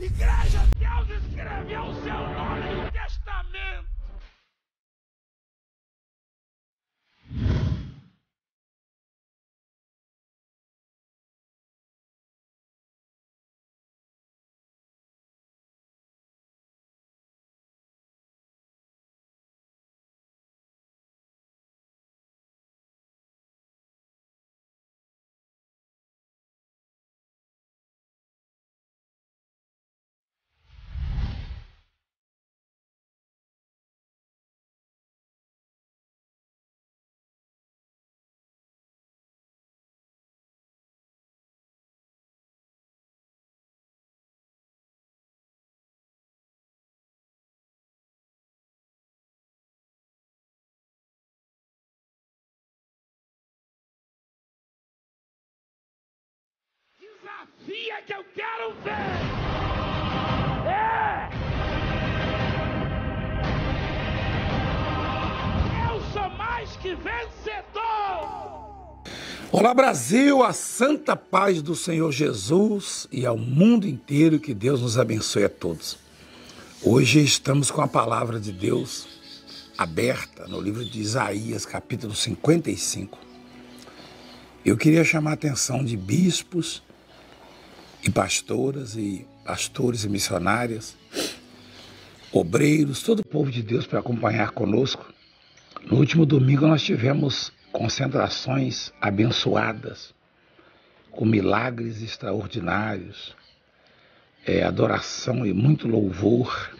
Igreja, Deus escreveu o seu nome no testamento. Desafia que eu quero ver! É! Eu sou mais que vencedor! Olá Brasil, a santa paz do Senhor Jesus e ao mundo inteiro que Deus nos abençoe a todos. Hoje estamos com a palavra de Deus aberta no livro de Isaías, capítulo 55. Eu queria chamar a atenção de bispos e pastoras e pastores e missionárias, obreiros, todo o povo de Deus para acompanhar conosco. No último domingo nós tivemos concentrações abençoadas, com milagres extraordinários, é, adoração e muito louvor,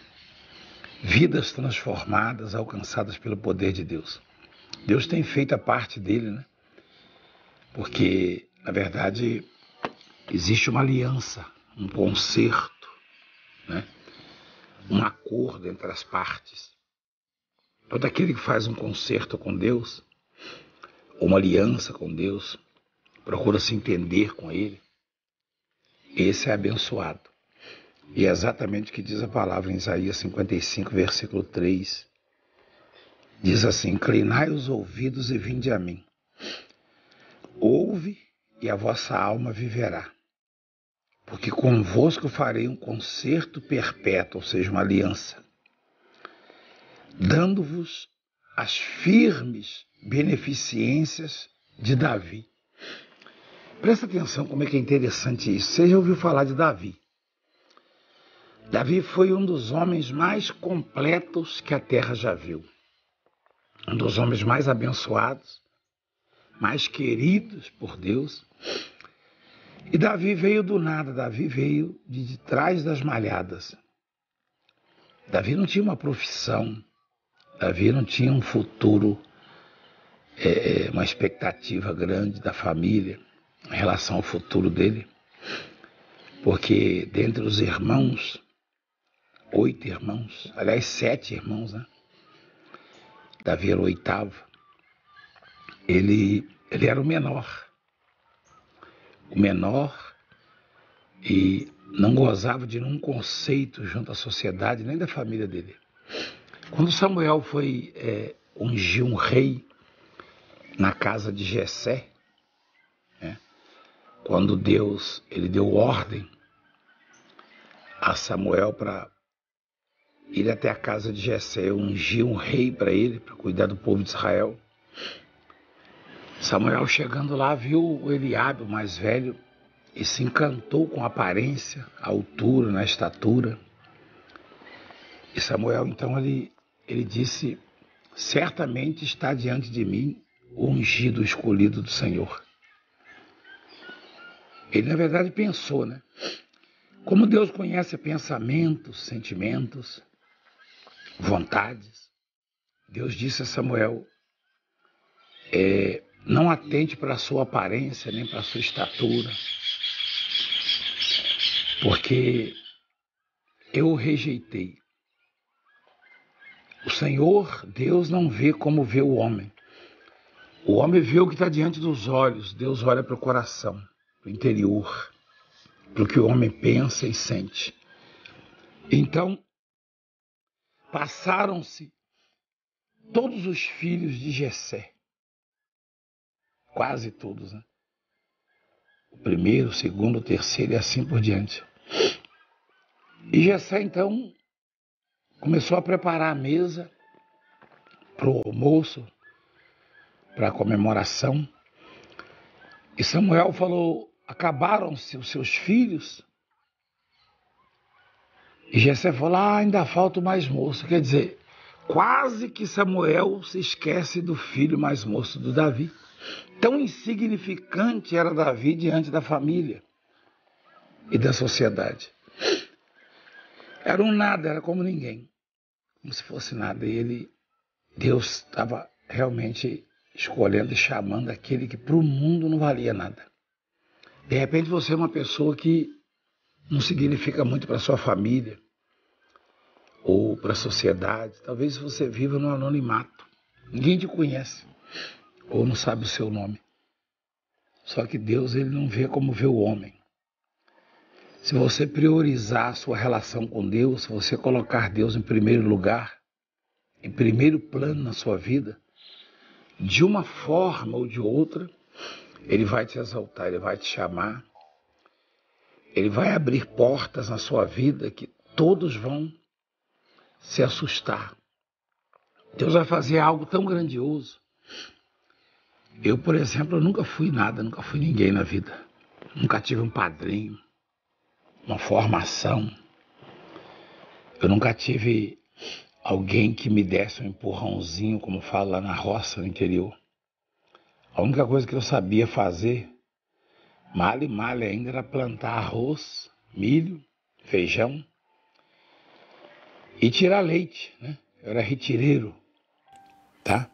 vidas transformadas, alcançadas pelo poder de Deus. Deus tem feito a parte dele, né? Porque, na verdade, existe uma aliança, um concerto, né? um acordo entre as partes. Todo aquele que faz um concerto com Deus, uma aliança com Deus, procura se entender com Ele, esse é abençoado. E é exatamente o que diz a palavra em Isaías 55, versículo 3. Diz assim: Inclinai os ouvidos e vinde a mim. Ouve e a vossa alma viverá porque convosco farei um concerto perpétuo, ou seja, uma aliança, dando-vos as firmes beneficências de Davi. Presta atenção como é que é interessante isso. Você já ouviu falar de Davi? Davi foi um dos homens mais completos que a terra já viu. Um dos homens mais abençoados, mais queridos por Deus e Davi veio do nada, Davi veio de, de trás das malhadas. Davi não tinha uma profissão, Davi não tinha um futuro, é, é, uma expectativa grande da família em relação ao futuro dele. Porque dentre os irmãos, oito irmãos, aliás, sete irmãos, né? Davi era o oitavo. Ele, ele era o menor menor e não gozava de nenhum conceito junto à sociedade, nem da família dele. Quando Samuel foi é, ungir um rei na casa de Jessé, né, quando Deus ele deu ordem a Samuel para ir até a casa de Jessé, ungir um rei para ele, para cuidar do povo de Israel. Samuel chegando lá viu o Eliabe, o mais velho, e se encantou com a aparência, a altura, na estatura. E Samuel então ele, ele disse: Certamente está diante de mim o ungido, escolhido do Senhor. Ele na verdade pensou, né? Como Deus conhece pensamentos, sentimentos, vontades, Deus disse a Samuel: é, não atente para a sua aparência, nem para a sua estatura, porque eu o rejeitei. O Senhor, Deus, não vê como vê o homem. O homem vê o que está diante dos olhos, Deus olha para o coração, para o interior, para o que o homem pensa e sente. Então, passaram-se todos os filhos de Jessé Quase todos, né? O primeiro, o segundo, o terceiro e assim por diante. E Jessé então começou a preparar a mesa para o almoço, para a comemoração. E Samuel falou: acabaram-se os seus filhos. E Jessé falou: ah, ainda falta o mais moço. Quer dizer, quase que Samuel se esquece do filho mais moço do Davi. Tão insignificante era Davi diante da família e da sociedade. Era um nada, era como ninguém, como se fosse nada. E ele, Deus estava realmente escolhendo e chamando aquele que para o mundo não valia nada. De repente você é uma pessoa que não significa muito para sua família ou para a sociedade. Talvez você viva no anonimato. Ninguém te conhece ou não sabe o seu nome. Só que Deus ele não vê como vê o homem. Se você priorizar a sua relação com Deus, se você colocar Deus em primeiro lugar, em primeiro plano na sua vida, de uma forma ou de outra, Ele vai te exaltar, Ele vai te chamar, Ele vai abrir portas na sua vida que todos vão se assustar. Deus vai fazer algo tão grandioso. Eu, por exemplo, nunca fui nada, nunca fui ninguém na vida. Nunca tive um padrinho, uma formação. Eu nunca tive alguém que me desse um empurrãozinho, como fala lá na roça, no interior. A única coisa que eu sabia fazer, mal e mal ainda, era plantar arroz, milho, feijão e tirar leite, né? Eu era retireiro, tá?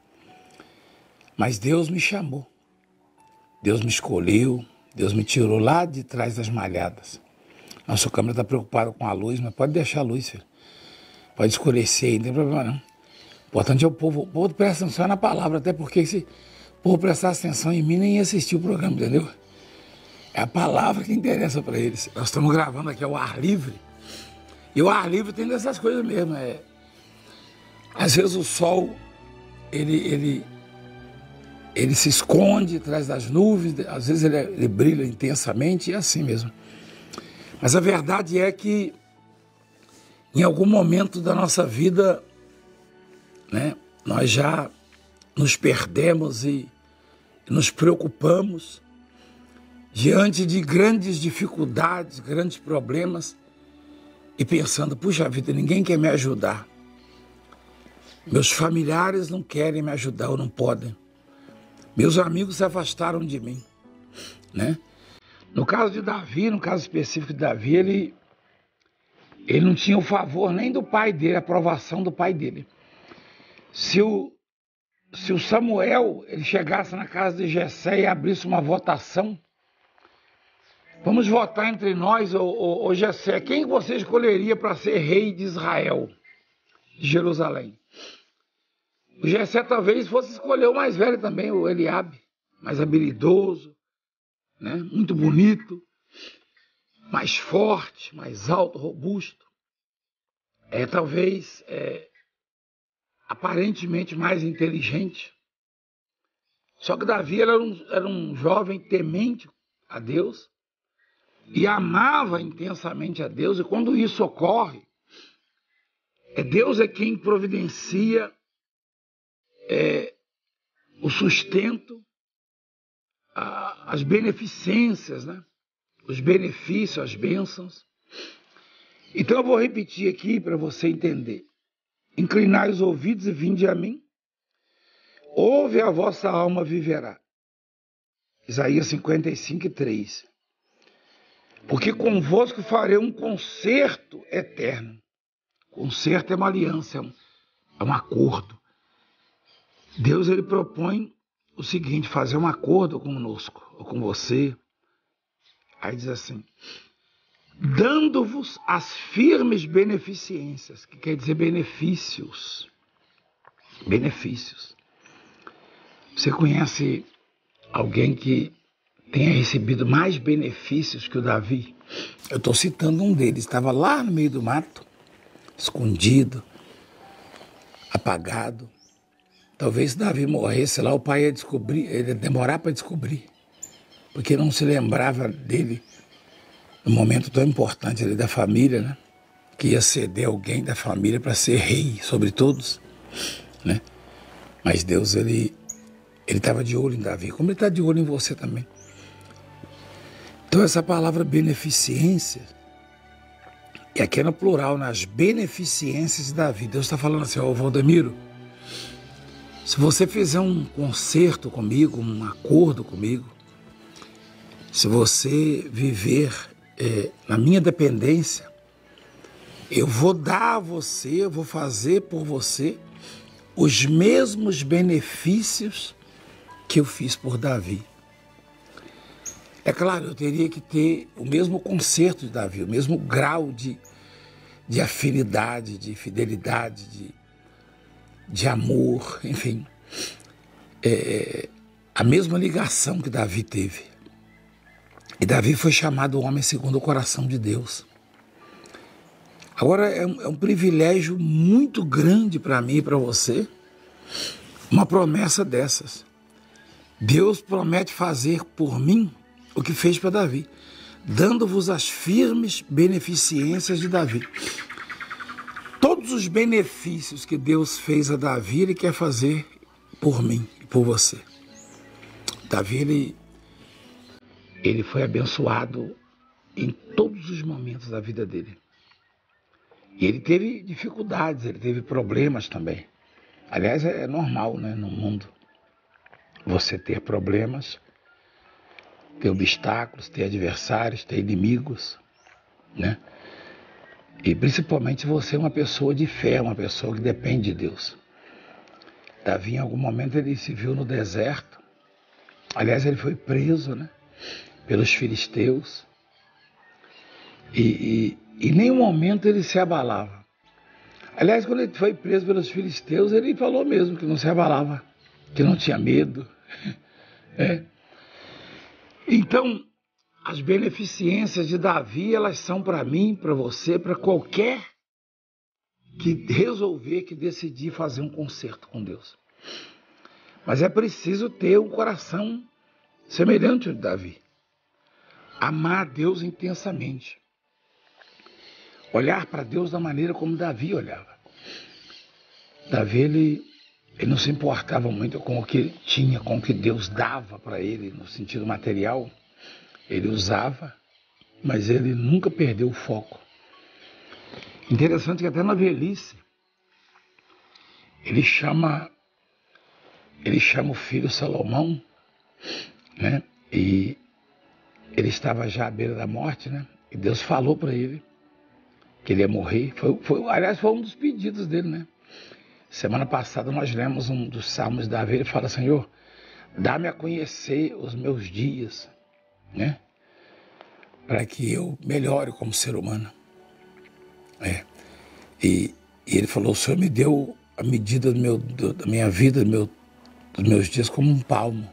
Mas Deus me chamou. Deus me escolheu, Deus me tirou lá de trás das malhadas. Nossa câmera está preocupada com a luz, mas pode deixar a luz, filho. Pode escurecer aí, não tem problema não. O importante é o povo. O povo presta atenção na palavra, até porque se o povo prestasse atenção em mim, nem ia assistir o programa, entendeu? É a palavra que interessa para eles. Nós estamos gravando aqui ao ar livre. E o ar livre tem dessas coisas mesmo. É... Às vezes o sol, ele, ele, ele se esconde atrás das nuvens, às vezes ele, ele brilha intensamente, e é assim mesmo. Mas a verdade é que em algum momento da nossa vida, né, nós já nos perdemos e nos preocupamos diante de grandes dificuldades, grandes problemas e pensando: puxa vida, ninguém quer me ajudar. Meus familiares não querem me ajudar ou não podem. Meus amigos se afastaram de mim, né? No caso de Davi, no caso específico de Davi, ele, ele não tinha o favor nem do pai dele, a aprovação do pai dele. Se o, se o Samuel ele chegasse na casa de Jessé e abrisse uma votação, vamos votar entre nós, ô, ô, ô Jessé, quem você escolheria para ser rei de Israel, de Jerusalém? O Jessé talvez fosse escolher o mais velho também, o Eliabe, mais habilidoso, né? muito bonito, mais forte, mais alto, robusto. É talvez é, aparentemente mais inteligente. Só que Davi era um, era um jovem temente a Deus e amava intensamente a Deus, e quando isso ocorre, é Deus é quem providencia é, o sustento a, as beneficências, né? os benefícios, as bênçãos. Então eu vou repetir aqui para você entender. Inclinai os ouvidos e vinde a mim. Ouve a vossa alma viverá. Isaías 55, 3. Porque convosco farei um concerto eterno. Concerto é uma aliança, é um, é um acordo. Deus ele propõe o seguinte: fazer um acordo conosco, ou com você. Aí diz assim: dando-vos as firmes beneficências, que quer dizer benefícios. Benefícios. Você conhece alguém que tenha recebido mais benefícios que o Davi? Eu estou citando um deles. Estava lá no meio do mato, escondido, apagado. Talvez Davi morresse lá, o pai ia descobrir, ia demorar para descobrir, porque não se lembrava dele no momento tão importante ali da família, né? que ia ceder alguém da família para ser rei sobre todos, né? Mas Deus ele ele estava de olho em Davi, como ele está de olho em você também. Então essa palavra beneficência e aqui é no plural, nas beneficências de Davi. Deus está falando assim, ó, Valdemiro, se você fizer um concerto comigo, um acordo comigo, se você viver é, na minha dependência, eu vou dar a você, eu vou fazer por você os mesmos benefícios que eu fiz por Davi. É claro, eu teria que ter o mesmo conserto de Davi, o mesmo grau de, de afinidade, de fidelidade, de, de amor, enfim. É, a mesma ligação que Davi teve. E Davi foi chamado homem segundo o coração de Deus. Agora é um, é um privilégio muito grande para mim e para você, uma promessa dessas. Deus promete fazer por mim o que fez para Davi, dando-vos as firmes beneficências de Davi. Todos os benefícios que Deus fez a Davi, Ele quer fazer por mim e por você. Davi, ele, ele foi abençoado em todos os momentos da vida dele. E ele teve dificuldades, ele teve problemas também. Aliás, é normal né, no mundo você ter problemas, ter obstáculos, ter adversários, ter inimigos, né? E principalmente você é uma pessoa de fé, uma pessoa que depende de Deus. Davi, em algum momento, ele se viu no deserto. Aliás, ele foi preso, né? Pelos filisteus. E, e em nenhum momento ele se abalava. Aliás, quando ele foi preso pelos filisteus, ele falou mesmo que não se abalava, que não tinha medo. É. Então, as beneficências de Davi, elas são para mim, para você, para qualquer que resolver, que decidir fazer um concerto com Deus. Mas é preciso ter um coração semelhante ao de Davi. Amar a Deus intensamente. Olhar para Deus da maneira como Davi olhava. Davi, ele, ele não se importava muito com o que tinha, com o que Deus dava para ele, no sentido material ele usava, mas ele nunca perdeu o foco. Interessante que até na velhice ele chama ele chama o filho Salomão, né? E ele estava já à beira da morte, né? E Deus falou para ele que ele ia morrer. Foi, foi, aliás, foi um dos pedidos dele, né? Semana passada nós lemos um dos salmos da Davi, ele fala, Senhor, dá-me a conhecer os meus dias, né? Para que eu melhore como ser humano. É. E, e, ele falou: O Senhor me deu a medida do meu, do, da minha vida, do meu, dos meus dias, como um palmo,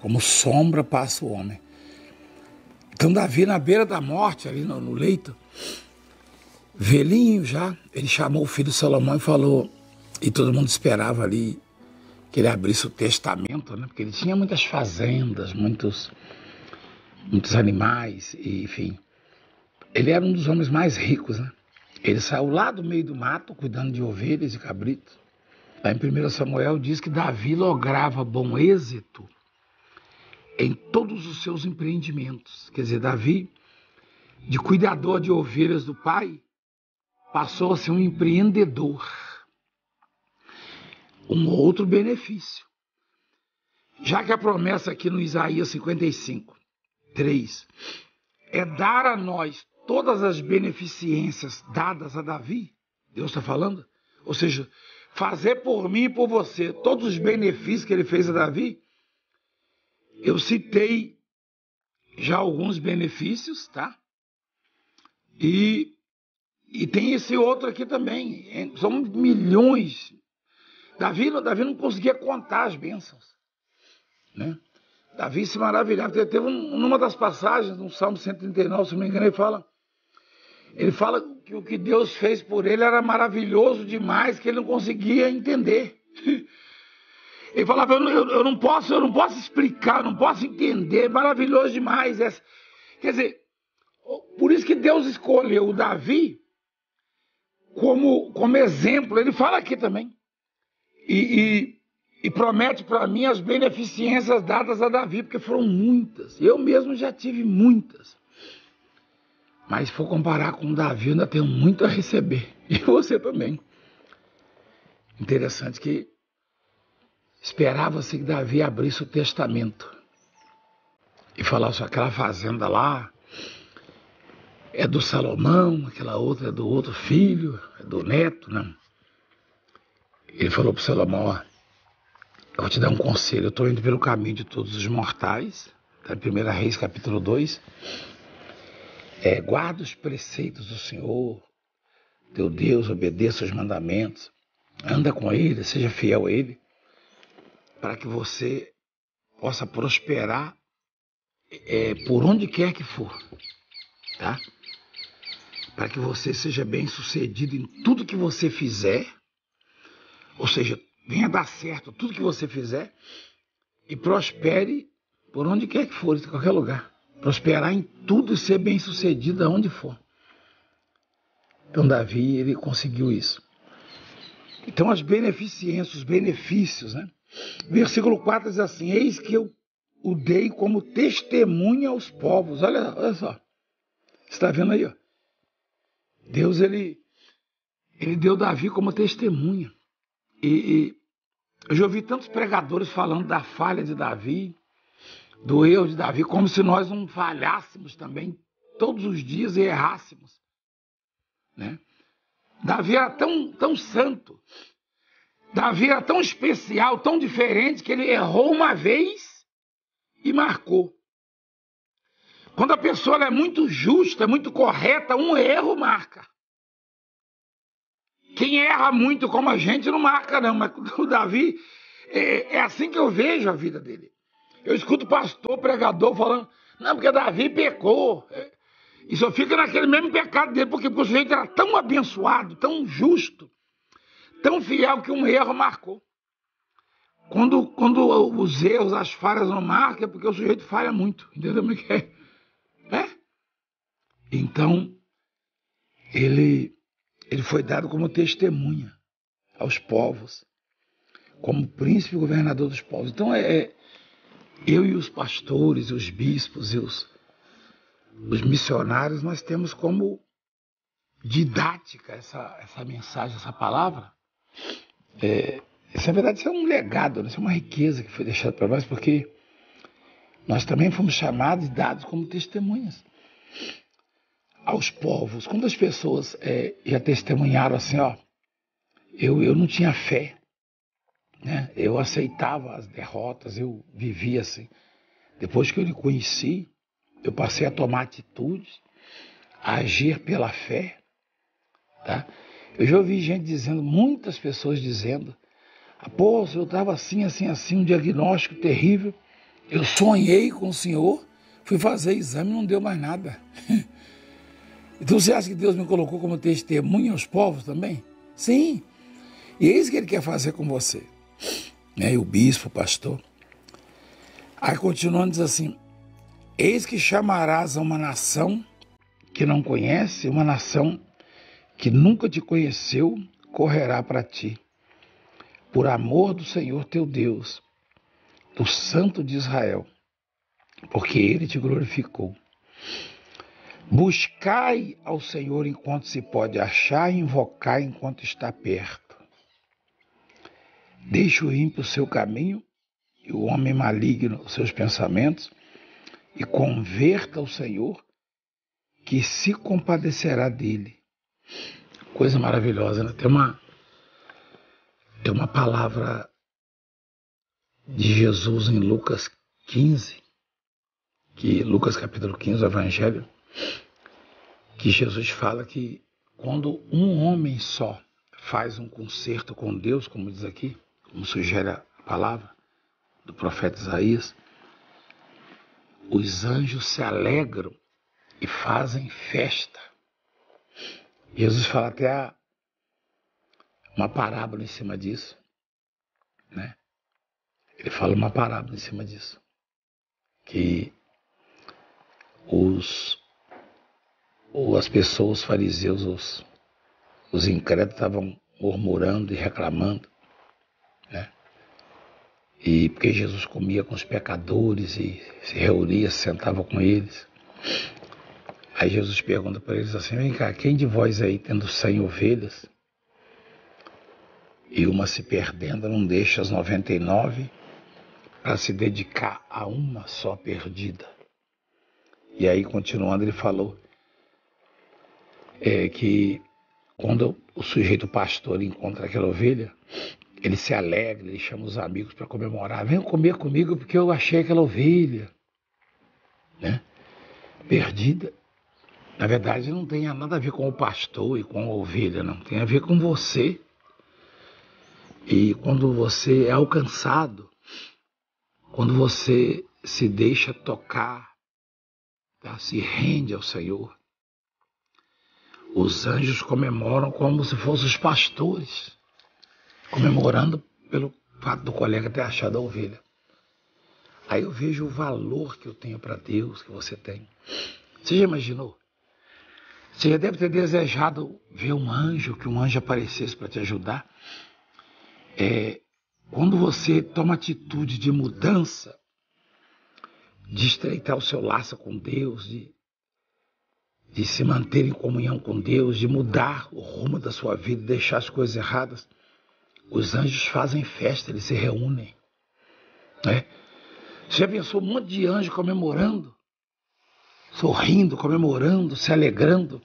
como sombra passa o homem. Então, Davi, na beira da morte, ali no, no leito, velhinho já, ele chamou o filho Salomão e falou: E todo mundo esperava ali que ele abrisse o testamento, né? porque ele tinha muitas fazendas, muitos muitos animais, enfim. Ele era um dos homens mais ricos, né? Ele saiu lá do meio do mato, cuidando de ovelhas e cabritos. Lá em 1 Samuel diz que Davi lograva bom êxito em todos os seus empreendimentos. Quer dizer, Davi, de cuidador de ovelhas do pai, passou a ser um empreendedor. Um outro benefício. Já que a promessa aqui no Isaías 55 3 é dar a nós todas as beneficências dadas a Davi, Deus está falando, ou seja, fazer por mim e por você todos os benefícios que ele fez a Davi, eu citei já alguns benefícios, tá? E, e tem esse outro aqui também, são milhões. Davi, Davi não conseguia contar as bênçãos, né? Davi se maravilhava. Teve um, numa das passagens, no Salmo 139, se não me engano, ele fala. Ele fala que o que Deus fez por ele era maravilhoso demais, que ele não conseguia entender. Ele falava, eu, eu, eu não posso, eu não posso explicar, eu não posso entender, maravilhoso demais. Quer dizer, por isso que Deus escolheu o Davi como, como exemplo. Ele fala aqui também. E, e, e promete para mim as beneficências dadas a Davi, porque foram muitas. Eu mesmo já tive muitas. Mas se for comparar com Davi, eu ainda tenho muito a receber. E você também. Interessante que esperava-se que Davi abrisse o testamento e falasse aquela fazenda lá é do Salomão, aquela outra é do outro filho, é do neto, né? Ele falou para Salomão, ó, eu vou te dar um conselho, eu estou indo pelo caminho de todos os mortais, tá? 1 Reis capítulo 2, é, guarda os preceitos do Senhor, teu Deus, obedeça os mandamentos, anda com Ele, seja fiel a Ele, para que você possa prosperar é, por onde quer que for, tá? Para que você seja bem sucedido em tudo que você fizer, ou seja, venha dar certo tudo que você fizer e prospere por onde quer que for, em qualquer lugar. Prosperar em tudo e ser bem sucedido aonde for. Então Davi, ele conseguiu isso. Então as beneficências, os benefícios, né? Versículo 4 diz assim: Eis que eu o dei como testemunha aos povos. Olha, olha só. Você está vendo aí, ó. Deus, ele, ele deu Davi como testemunha. E, e eu já ouvi tantos pregadores falando da falha de Davi, do erro de Davi, como se nós não falhássemos também todos os dias e errássemos. Né? Davi era tão, tão santo, Davi era tão especial, tão diferente, que ele errou uma vez e marcou. Quando a pessoa é muito justa, muito correta, um erro marca. Quem erra muito como a gente não marca, não. Mas o Davi, é, é assim que eu vejo a vida dele. Eu escuto pastor, pregador falando, não, porque Davi pecou. É, e só fica naquele mesmo pecado dele, porque, porque o sujeito era tão abençoado, tão justo, tão fiel que um erro marcou. Quando, quando os erros, as falhas não marcam, é porque o sujeito falha muito. Entendeu é? Então, ele, ele foi dado como testemunha aos povos, como príncipe governador dos povos. Então, é, é eu e os pastores, os bispos e os os missionários, nós temos como didática essa, essa mensagem, essa palavra. É, isso, na verdade, isso é um legado, né? isso é uma riqueza que foi deixada para nós, porque nós também fomos chamados e dados como testemunhas aos povos. Quando as pessoas é, já testemunharam assim, ó, eu, eu não tinha fé, né? eu aceitava as derrotas, eu vivia assim. Depois que eu lhe conheci, eu passei a tomar atitudes, a agir pela fé. Tá? Eu já ouvi gente dizendo, muitas pessoas dizendo, após eu estava assim, assim, assim, um diagnóstico terrível, eu sonhei com o Senhor, fui fazer exame e não deu mais nada. então você acha que Deus me colocou como testemunha aos povos também? Sim. E é isso que ele quer fazer com você. Né? E o bispo, o pastor. Aí continuando diz assim: Eis que chamarás a uma nação que não conhece, uma nação que nunca te conheceu, correrá para ti. Por amor do Senhor teu Deus, do Santo de Israel, porque ele te glorificou. Buscai ao Senhor enquanto se pode achar, e invocai enquanto está perto. Deixe o ímpio seu caminho e o homem maligno os seus pensamentos e converta ao Senhor, que se compadecerá dele. Coisa maravilhosa, né? Tem uma, tem uma palavra de Jesus em Lucas 15, que Lucas capítulo 15, o Evangelho, que Jesus fala que quando um homem só faz um concerto com Deus, como diz aqui, como sugere a palavra do profeta Isaías, os anjos se alegram e fazem festa. Jesus fala até uma parábola em cima disso, né? Ele fala uma parábola em cima disso, que os ou as pessoas, os fariseus, os, os incrédulos estavam murmurando e reclamando, né? E porque Jesus comia com os pecadores e se reunia, se sentava com eles. Aí Jesus pergunta para eles assim: Vem cá, quem de vós aí tendo cem ovelhas e uma se perdendo, não deixa as 99 para se dedicar a uma só perdida? E aí, continuando, ele falou é, que quando o sujeito pastor encontra aquela ovelha, ele se alegra, ele chama os amigos para comemorar. Venham comer comigo porque eu achei aquela ovelha. Né? Perdida. Na verdade, não tem nada a ver com o pastor e com a ovelha, não. Tem a ver com você. E quando você é alcançado, quando você se deixa tocar, tá? se rende ao Senhor, os anjos comemoram como se fossem os pastores, comemorando pelo fato do colega ter achado a ovelha. Aí eu vejo o valor que eu tenho para Deus, que você tem. Você já imaginou? Você já deve ter desejado ver um anjo, que um anjo aparecesse para te ajudar. É, quando você toma atitude de mudança, de estreitar o seu laço com Deus, de, de se manter em comunhão com Deus, de mudar o rumo da sua vida, deixar as coisas erradas, os anjos fazem festa, eles se reúnem. Né? Você já pensou um monte de anjo comemorando? sorrindo, comemorando, se alegrando,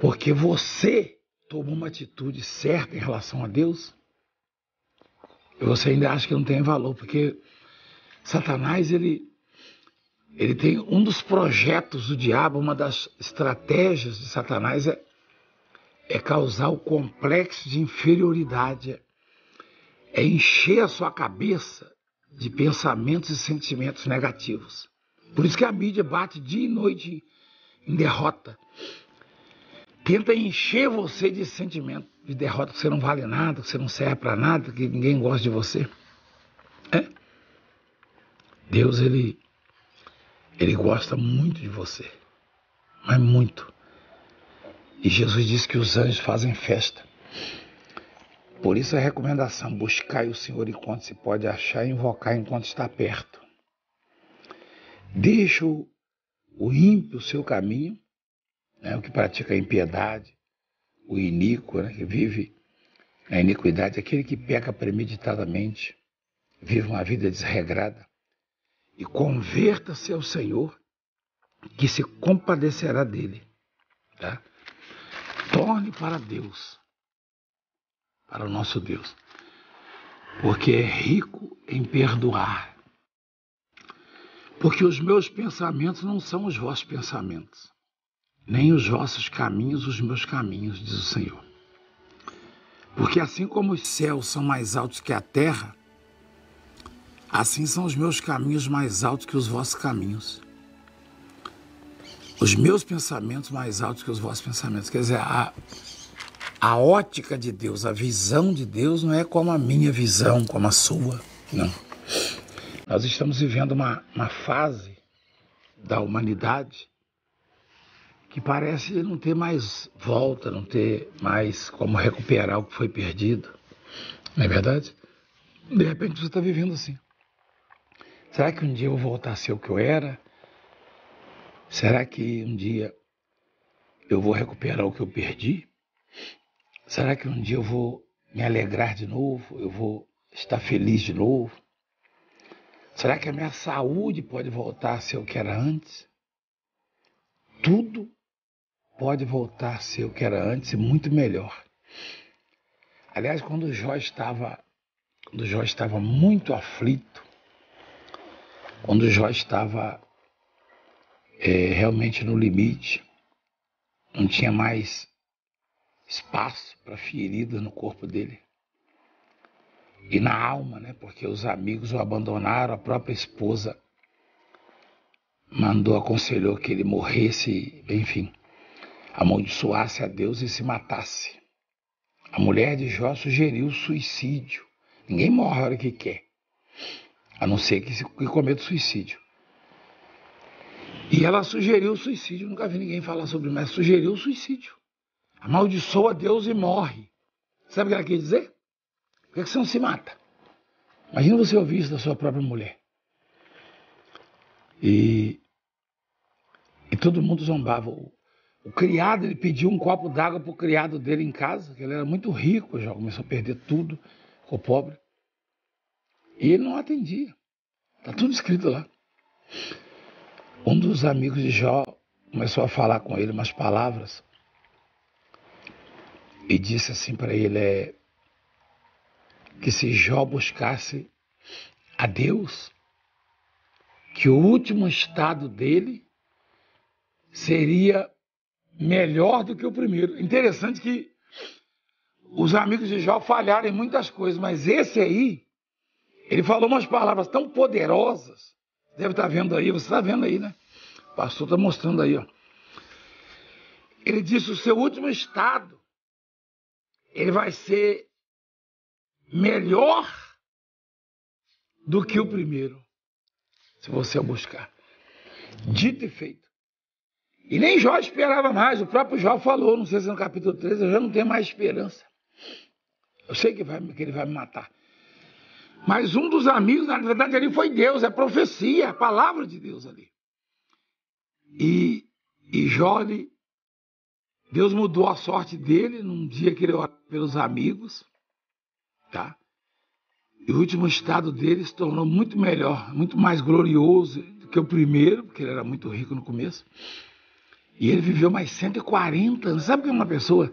porque você tomou uma atitude certa em relação a Deus, e você ainda acha que não tem valor, porque Satanás, ele, ele tem um dos projetos do diabo, uma das estratégias de Satanás é, é causar o complexo de inferioridade, é encher a sua cabeça de pensamentos e sentimentos negativos. Por isso que a mídia bate dia e noite em derrota. Tenta encher você de sentimento de derrota, que você não vale nada, que você não serve para nada, que ninguém gosta de você. É. Deus, ele, ele gosta muito de você. Mas muito. E Jesus disse que os anjos fazem festa. Por isso a recomendação, buscar o Senhor enquanto se pode achar e invocar enquanto está perto. Deixa o ímpio o seu caminho, né, o que pratica a impiedade, o iníquo, né, que vive na iniquidade, aquele que peca premeditadamente, vive uma vida desregrada, e converta-se ao Senhor, que se compadecerá dele. Tá? Torne para Deus, para o nosso Deus, porque é rico em perdoar porque os meus pensamentos não são os vossos pensamentos, nem os vossos caminhos os meus caminhos, diz o Senhor. Porque assim como os céus são mais altos que a terra, assim são os meus caminhos mais altos que os vossos caminhos. Os meus pensamentos mais altos que os vossos pensamentos. Quer dizer, a, a ótica de Deus, a visão de Deus não é como a minha visão, como a sua, não. Nós estamos vivendo uma, uma fase da humanidade que parece não ter mais volta, não ter mais como recuperar o que foi perdido. Não é verdade? De repente você está vivendo assim. Será que um dia eu vou voltar a ser o que eu era? Será que um dia eu vou recuperar o que eu perdi? Será que um dia eu vou me alegrar de novo? Eu vou estar feliz de novo? Será que a minha saúde pode voltar a ser o que era antes? Tudo pode voltar a ser o que era antes e muito melhor. Aliás, quando Jó estava, quando Jó estava muito aflito, quando o Jó estava é, realmente no limite, não tinha mais espaço para feridas no corpo dele e na alma, né? Porque os amigos o abandonaram, a própria esposa mandou, aconselhou que ele morresse, enfim, amaldiçoasse a Deus e se matasse. A mulher de Jó sugeriu suicídio. Ninguém morre a hora que quer, a não ser que, que cometa suicídio. E ela sugeriu o suicídio, nunca vi ninguém falar sobre isso, mas sugeriu o suicídio. amaldiçoa Deus e morre. Sabe o que ela quer dizer? Por que você não se mata? Imagina você ouvir isso da sua própria mulher. E, e todo mundo zombava. O, o criado, ele pediu um copo d'água para o criado dele em casa, que ele era muito rico, já começou a perder tudo, ficou pobre. E ele não atendia. Está tudo escrito lá. Um dos amigos de Jó começou a falar com ele umas palavras e disse assim para ele é, que se Jó buscasse a Deus, que o último estado dele seria melhor do que o primeiro. Interessante que os amigos de Jó falharam em muitas coisas, mas esse aí, ele falou umas palavras tão poderosas. Deve estar vendo aí, você está vendo aí, né? O pastor está mostrando aí, ó. Ele disse: o seu último estado ele vai ser melhor do que o primeiro, se você o buscar. Dito e feito. E nem Jó esperava mais, o próprio Jó falou, não sei se no capítulo 13, eu já não tenho mais esperança. Eu sei que, vai, que ele vai me matar. Mas um dos amigos, na verdade, ali foi Deus, é profecia, a palavra de Deus ali. E, e Deus mudou a sorte dele num dia que ele orou pelos amigos, tá? E o último estado dele se tornou muito melhor, muito mais glorioso do que o primeiro, porque ele era muito rico no começo. E ele viveu mais 140 anos. Sabe que é uma pessoa?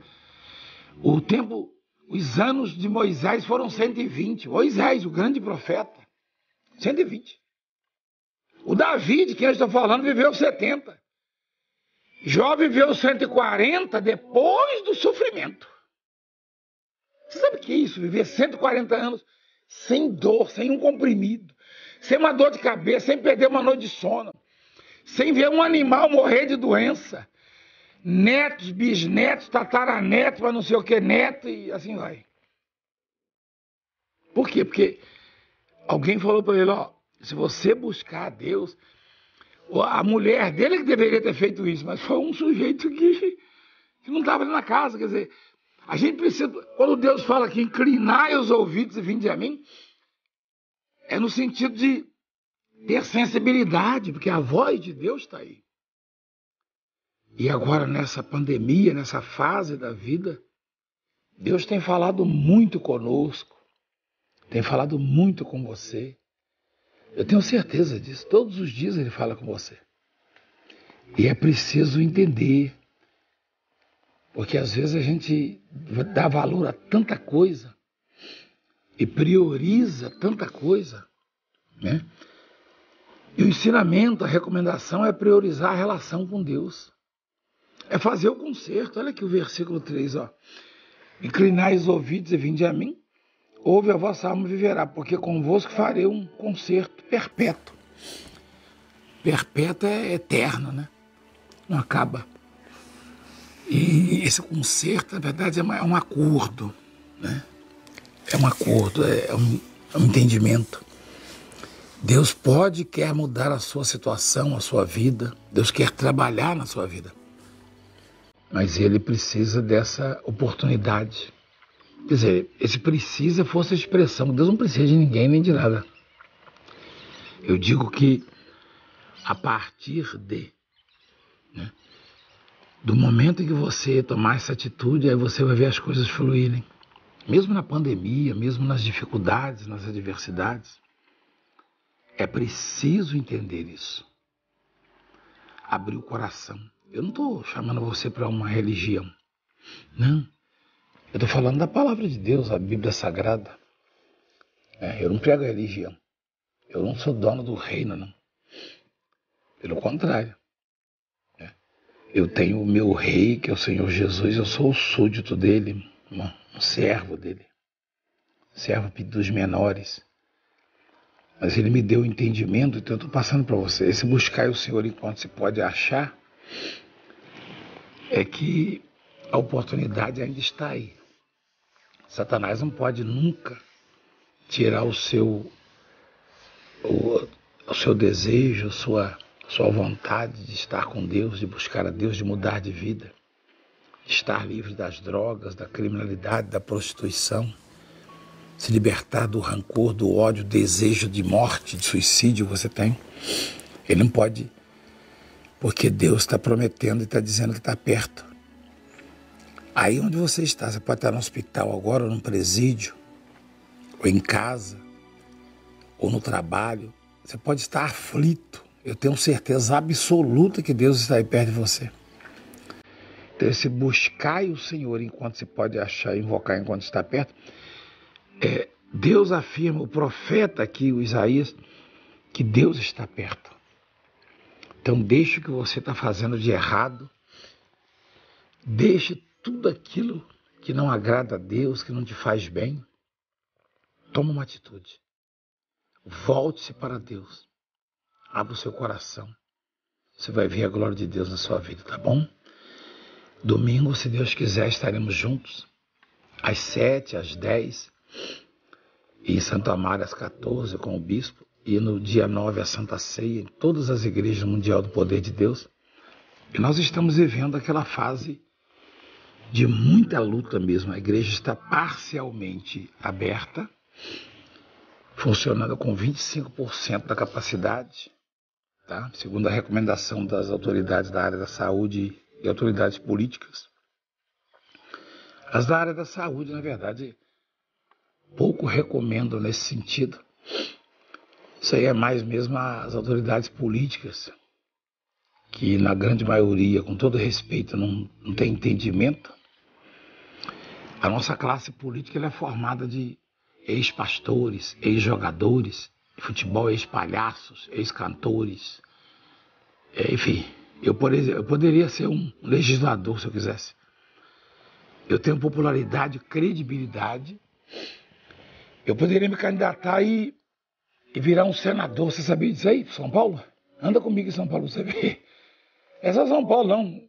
O tempo, os anos de Moisés foram 120. Moisés, o grande profeta, 120. O Davi, de quem eu estou falando, viveu 70. Jó viveu 140 depois do sofrimento. Você sabe o que é isso? Viver 140 anos sem dor, sem um comprimido, sem uma dor de cabeça, sem perder uma noite de sono, sem ver um animal morrer de doença. Netos, bisnetos, tataranetos, para não sei o que, neto e assim vai. Por quê? Porque alguém falou para ele, ó, se você buscar a Deus, a mulher dele que deveria ter feito isso, mas foi um sujeito que, que não estava na casa. Quer dizer, a gente precisa, quando Deus fala que inclinai os ouvidos e vinde a mim, é no sentido de ter sensibilidade, porque a voz de Deus está aí. E agora, nessa pandemia, nessa fase da vida, Deus tem falado muito conosco, tem falado muito com você. Eu tenho certeza disso. Todos os dias ele fala com você. E é preciso entender. Porque às vezes a gente dá valor a tanta coisa e prioriza tanta coisa, né? E o ensinamento, a recomendação é priorizar a relação com Deus. É fazer o conserto. Olha aqui o versículo 3, ó. Inclinai os ouvidos e vinde a mim ouve a vossa alma viverá, porque convosco farei um concerto perpétuo. Perpétuo é eterno, né? Não acaba. E esse concerto, na verdade, é um acordo, né? É um acordo, é um, é um entendimento. Deus pode e quer mudar a sua situação, a sua vida. Deus quer trabalhar na sua vida. Mas ele precisa dessa oportunidade Quer dizer, esse precisa fosse a expressão. Deus não precisa de ninguém nem de nada. Eu digo que a partir de. Né, do momento em que você tomar essa atitude, aí você vai ver as coisas fluírem. Mesmo na pandemia, mesmo nas dificuldades, nas adversidades. É preciso entender isso. Abrir o coração. Eu não estou chamando você para uma religião. Não. Eu estou falando da palavra de Deus, a Bíblia Sagrada. É, eu não prego a religião. Eu não sou dono do reino, não. Pelo contrário. É. Eu tenho o meu rei, que é o Senhor Jesus, eu sou o súdito dele, um servo dele. Servo dos menores. Mas ele me deu o entendimento, então eu estou passando para você. Esse buscar o Senhor enquanto se pode achar, é que a oportunidade ainda está aí. Satanás não pode nunca tirar o seu, o, o seu desejo, sua, sua vontade de estar com Deus, de buscar a Deus, de mudar de vida, estar livre das drogas, da criminalidade, da prostituição, se libertar do rancor, do ódio, desejo de morte, de suicídio você tem. Ele não pode, porque Deus está prometendo e está dizendo que está perto. Aí onde você está, você pode estar no hospital agora, ou num presídio, ou em casa, ou no trabalho. Você pode estar aflito. Eu tenho certeza absoluta que Deus está aí perto de você. Então, esse buscar o Senhor enquanto se pode achar, invocar enquanto está perto, é, Deus afirma, o profeta aqui, o Isaías, que Deus está perto. Então deixe o que você está fazendo de errado, deixe tudo aquilo que não agrada a Deus, que não te faz bem. Toma uma atitude. Volte-se para Deus. Abra o seu coração. Você vai ver a glória de Deus na sua vida, tá bom? Domingo, se Deus quiser, estaremos juntos. Às sete, às dez. E em Santo Amaro, às 14, com o bispo. E no dia 9, a Santa Ceia, em todas as igrejas mundial do poder de Deus. E nós estamos vivendo aquela fase de muita luta mesmo. A igreja está parcialmente aberta, funcionando com 25% da capacidade, tá? segundo a recomendação das autoridades da área da saúde e autoridades políticas. As da área da saúde, na verdade, pouco recomendam nesse sentido. Isso aí é mais mesmo as autoridades políticas, que na grande maioria, com todo respeito, não, não tem entendimento. A nossa classe política é formada de ex-pastores, ex-jogadores de futebol, ex-palhaços, ex-cantores, é, enfim, eu, por exemplo, eu poderia ser um legislador se eu quisesse. Eu tenho popularidade, credibilidade. Eu poderia me candidatar e, e virar um senador. Você sabia disso aí, São Paulo? Anda comigo em São Paulo, você vê. É só São Paulo, não.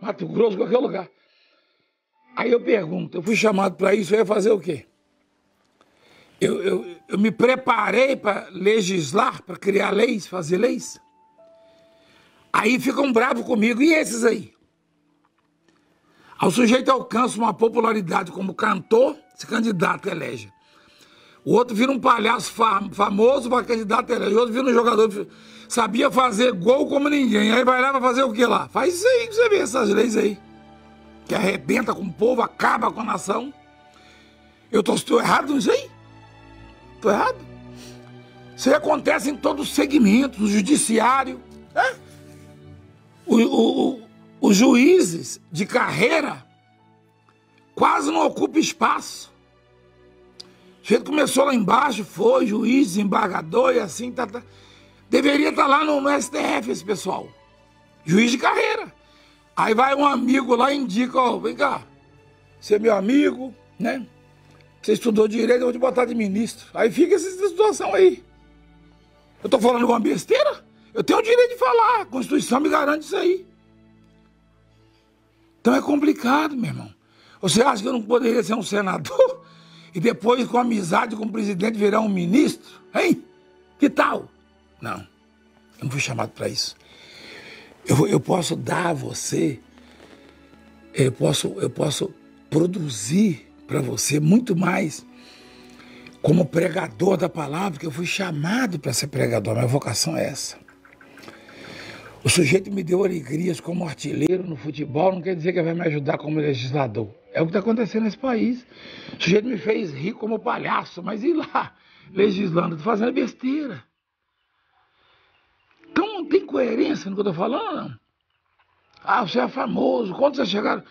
Mato Grosso, qualquer lugar. Aí eu pergunto, eu fui chamado para isso, eu ia fazer o quê? Eu, eu, eu me preparei para legislar, para criar leis, fazer leis? Aí ficam bravos comigo. E esses aí? O sujeito alcança uma popularidade como cantor, se candidato elege. O outro vira um palhaço famoso para candidato elege. O outro vira um jogador sabia fazer gol como ninguém. Aí vai lá para fazer o que lá? Faz isso aí que você vê essas leis aí. Que arrebenta com o povo, acaba com a nação. Eu estou errado nisso aí? Estou errado? Isso aí acontece em todos os segmentos, no judiciário. É? o, o, os juízes de carreira quase não ocupam espaço. O jeito começou lá embaixo, foi juiz, desembargador e assim, tá, tá. deveria estar tá lá no, no, STF esse pessoal. Juiz de carreira. Aí vai um amigo lá e indica, ó, vem cá, você é meu amigo, né? Você estudou direito, eu vou te botar de ministro. Aí fica essa situação aí. Eu tô falando uma besteira? Eu tenho o direito de falar, a Constituição me garante isso aí. Então é complicado, meu irmão. Você acha que eu não poderia ser um senador e depois, com amizade com o presidente, virar um ministro? Hein? Que tal? Não, eu não fui chamado para isso. Eu, eu posso dar a você, eu posso, eu posso produzir para você muito mais como pregador da palavra, que eu fui chamado para ser pregador, minha vocação é essa. O sujeito me deu alegrias como artilheiro no futebol, não quer dizer que vai me ajudar como legislador. É o que está acontecendo nesse país. O sujeito me fez rir como palhaço, mas e lá, legislando, fazendo besteira. Então não tem coerência no que eu estou falando, não. Ah, você é famoso, quando você chegar,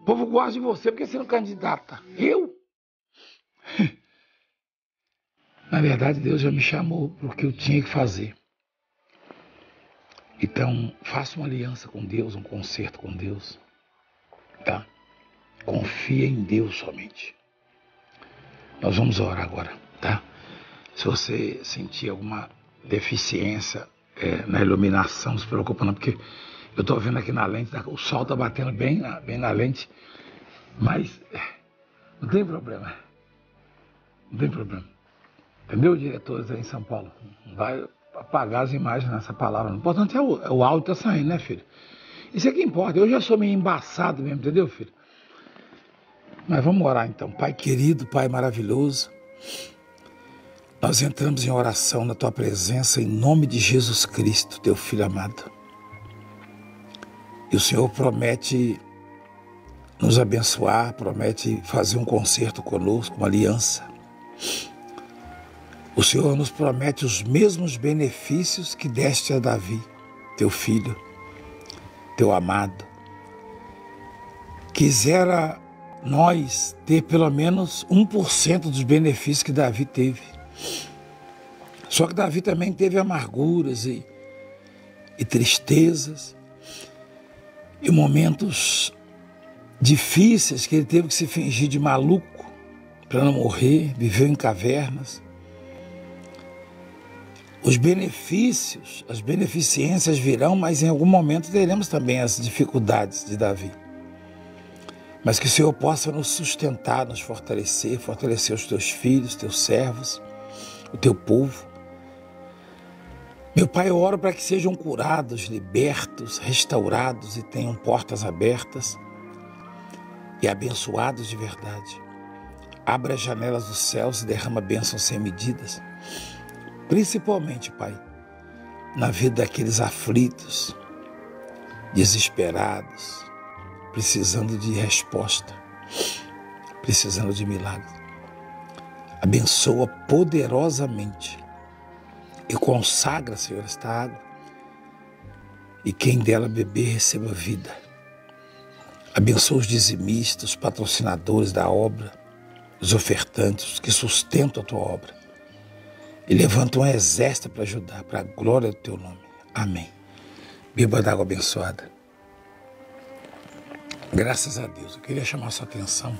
o povo gosta de você porque você não candidata. Eu? Na verdade, Deus já me chamou para o que eu tinha que fazer. Então, faça uma aliança com Deus, um concerto com Deus. Tá? Confia em Deus somente. Nós vamos orar agora, tá? Se você sentir alguma deficiência é, na iluminação, se preocupa não, porque eu estou vendo aqui na lente, o sol está batendo bem na, bem na lente, mas é, não tem problema. Não tem problema. Entendeu, diretores aí em São Paulo? Vai apagar as imagens nessa palavra. O importante é o, é o áudio tá saindo, né, filho? Isso é que importa. Eu já sou meio embaçado mesmo, entendeu, filho? Mas vamos orar então. Pai querido, Pai maravilhoso, nós entramos em oração na tua presença em nome de Jesus Cristo, teu filho amado. E o Senhor promete nos abençoar, promete fazer um concerto conosco, uma aliança. O Senhor nos promete os mesmos benefícios que deste a Davi, teu filho, teu amado. Quisera nós ter pelo menos 1% dos benefícios que Davi teve. Só que Davi também teve amarguras e, e tristezas e momentos difíceis que ele teve que se fingir de maluco para não morrer, viveu em cavernas. Os benefícios, as beneficências virão, mas em algum momento teremos também as dificuldades de Davi. Mas que o Senhor possa nos sustentar, nos fortalecer, fortalecer os teus filhos, teus servos, o teu povo. Meu Pai, eu oro para que sejam curados, libertos, restaurados e tenham portas abertas e abençoados de verdade. Abra as janelas dos céus e derrama bênçãos sem medidas. Principalmente, Pai, na vida daqueles aflitos, desesperados, precisando de resposta, precisando de milagre. Abençoa poderosamente e consagra, Senhor, esta água. E quem dela beber receba vida. Abençoa os dizimistas, os patrocinadores da obra, os ofertantes, que sustentam a tua obra. E levanta um exército para ajudar, para a glória do teu nome. Amém. Beba d'água abençoada. Graças a Deus. Eu queria chamar sua atenção,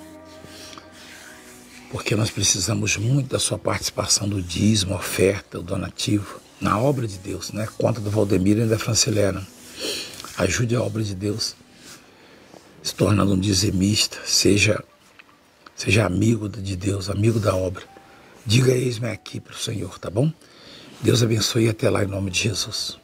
porque nós precisamos muito da sua participação do dízimo, oferta, o donativo, na obra de Deus, né? Conta do Valdemir e da Francilena. Ajude a obra de Deus se tornando um dizimista, seja, seja amigo de Deus, amigo da obra. Diga eis-me aqui para o Senhor, tá bom? Deus abençoe e até lá em nome de Jesus.